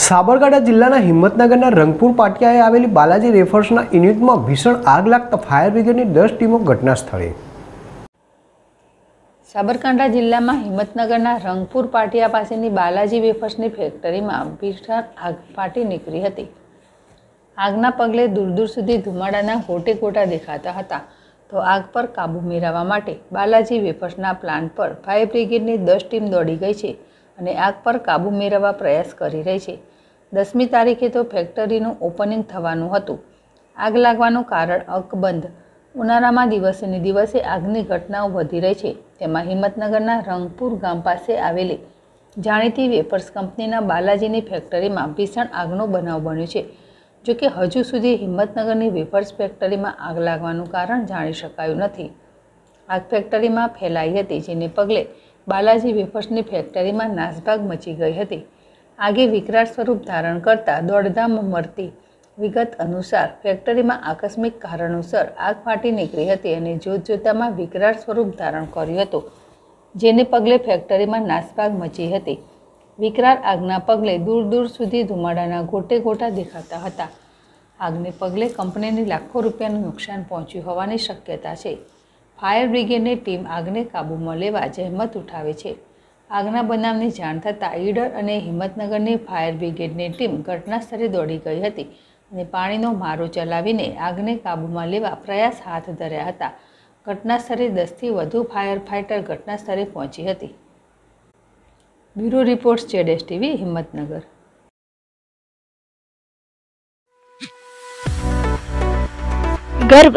સાબરકાંઠા જિલ્લાના હિંમતનગરના રંગપુર પાટિયાએ આવેલી બાલાજી રેફર્સના યુનિટમાં ભીષણ આગ લાગતા ફાયર બ્રિગેડની દસ ટીમો ઘટના સ્થળે સાબરકાંઠા જિલ્લામાં હિંમતનગરના રંગપુર પાટિયા પાસેની બાલાજી વેફર્સની ફેક્ટરીમાં ભીષણ આગ ફાટી નીકળી હતી. આગના પગલે દૂર દૂર સુધી ધુમાડાના ગોટે ગોટા દેખાતા હતા. તો આગ પર કાબૂ મેળવવા માટે બાલાજી વેફર્સના પ્લાન્ટ પર ફાયર બ્રિગેડની દસ ટીમ દોડી ગઈ છે. અને આગ પર કાબૂ મેળવવા પ્રયાસ કરી રહી છે. દસમી તારીખે તો ફેક્ટરીનું ઓપનિંગ થવાનું હતું. આગ લાગવાનું કારણ અકબંધ. ઉનાળામાં દિવસે ને દિવસે આગની ઘટનાઓ વધી રહી છે. તેમાં હિંમતનગરના રંગપુર ગામ પાસે આવેલી જાણીતી વેફર્સ કંપનીના બાલાજીની ફેક્ટરીમાં ભીષણ આગનો બનાવ બન્યો છે. જો કે હજુ સુધી હિંમતનગરની વેફર્સ ફેક્ટરીમાં આગ લાગવાનું કારણ જાણી શકાયું નથી. આગ ફેક્ટરીમાં ફેલાઈ હતી, જેને પગલે બાલાજી વેફર્સની ફેક્ટરીમાં નાસભાગ મચી ગઈ હતી. આગે વિકરાળ સ્વરૂપ ધારણ કરતા દોડધામ મળતી વિગત અનુસાર ફેક્ટરીમાં આકસ્મિક કારણોસર આગ ફાટી નીકળી હતી અને જોત જોતામાં વિકરાળ સ્વરૂપ ધારણ કર્યું હતું, જેને પગલે ફેક્ટરીમાં નાસભાગ મચી હતી. વિકરાળ આગના પગલે દૂર દૂર સુધી ધુમાડાના ગોટે ગોટા દેખાતા હતા. આગને પગલે કંપનીને લાખો રૂપિયાનું નુકસાન પહોંચ્યું હોવાની શક્યતા છે. ફાયર બ્રિગેડની ટીમ આગને કાબૂમાં લેવા જહેમત ઉઠાવે છે. આગના બનાવની જાણ થતાં ઈડર અને હિંમતનગરની ફાયર બ્રિગેડની ટીમ ઘટનાસ્થળે દોડી ગઈ હતી અને પાણીનો મારો ચલાવીને આગને કાબૂમાં લેવા પ્રયાસ હાથ ધર્યા હતા. ઘટનાસ્થળે દસથી વધુ ફાયર ફાઇટર ઘટનાસ્થળે પહોંચી હતી. બ્યુરો રિપોર્ટ્સ જેડેશ ટીવી, હિંમતનગર. ગર્વ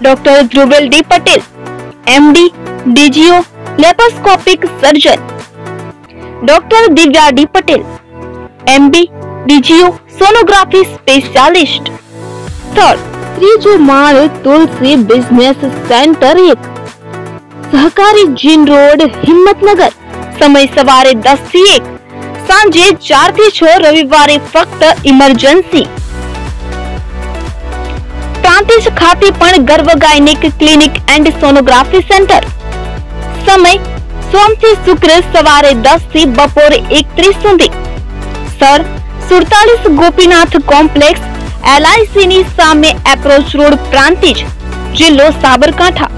doctor Dhruvel D Patel MD DGO laparoscopic surgeon doctor Divya D Patel MD DGO sonography specialist સ્થળ ત્રીજો માળ તુલસી બિઝનેસ સેન્ટર એક સહકારી જીન રોડ હિંમતનગર સમય સવારે દસ થી એક સાંજે ચાર થી છ રવિવારે ફક્ત ઇમરજન્સી પ્રાંતિજ ખાતે પણ ગર્ભ gynaec clinic and sonography centre. સમય સોમથી શુક્ર સવારે દસથી બપોરે એકત્રીસ સુધી. સર, સુડતાલીસ ગોપીનાથ કોમ્પ્લેક્સ એલઆઈસી ની સામે એપ્રોચ રોડ પ્રાંતિજ, જિલ્લો સાબરકાંઠા.